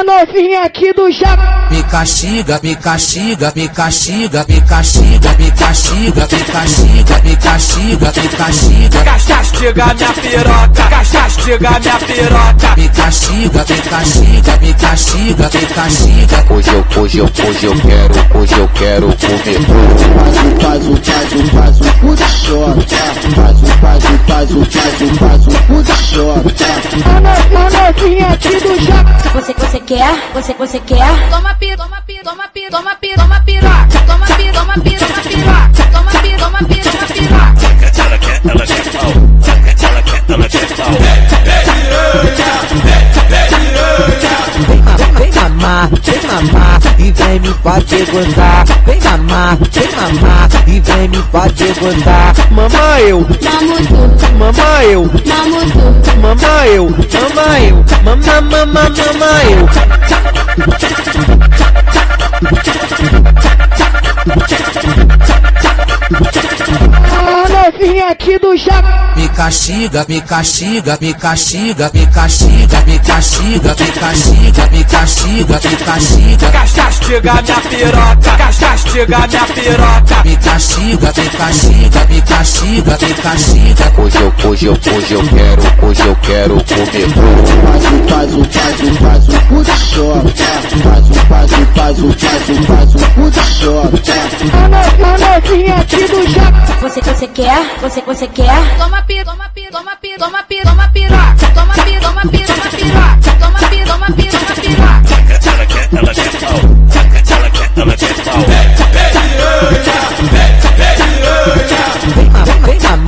A novinha aqui do Japa. Me castiga, me castiga, me castiga, me castiga, me castiga, me castiga, me castiga, me castiga. Castiga minha piroca, castiga minha piroca. Me castiga, me castiga, me castiga, me castiga. Hoje eu, hoje eu, hoje eu quero, hoje eu quero comer bolo. Faz o, faz o, faz o, cu de chota. Faz o, faz o, faz o, faz o, faz o, cu de chota. A, no, a novinha aqui do Japa. Você, você quer? Você, você quer? Toma pi, toma pi, toma pi, toma pi, toma piroca. Toma pi, toma pi, toma piroca. Toma pi, toma pi, toma piroca. Ela quer, ela quer pau. Ela quer, ela quer pau. Vem mamar, vem mamar e vem me fazer gozar. Vem mamar, vem mamar e vem me fazer gozar. Mama eu, Mamo tu, mama eu, mama eu, mama eu, mama mama mama eu. A novinha aqui do Japa. Me castiga, me castiga, me castiga, me castiga, me castiga, me castiga, me castiga, me castiga. Castiga minha piroca, castiga minha piroca. Me castiga, me castiga, me castiga, me castiga. Hoje eu, hoje eu, hoje eu quero, hoje eu quero comer bolo. Faz o, faz o, faz o, faz o, de chota. Faz o, faz o, faz o, faz o, faz o, cu de chota. A, no, a novinha aqui do Japa. Você, você quer? Você, você quer? Toma pi, toma pi, toma pi, toma pi, toma piroca. Toma pi, toma pi, toma piroca. Toma pi, toma pi, toma piroca.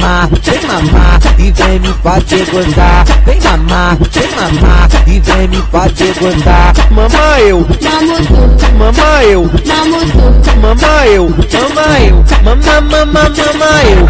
Mamar, vem mamar, mamar e vem me fazer gozar. Vem mamar, vem mamar e vem me fazer gozar. Mama eu, Mamo tu, mama eu, mamo tu. mama eu, mama eu, mama mama mama eu.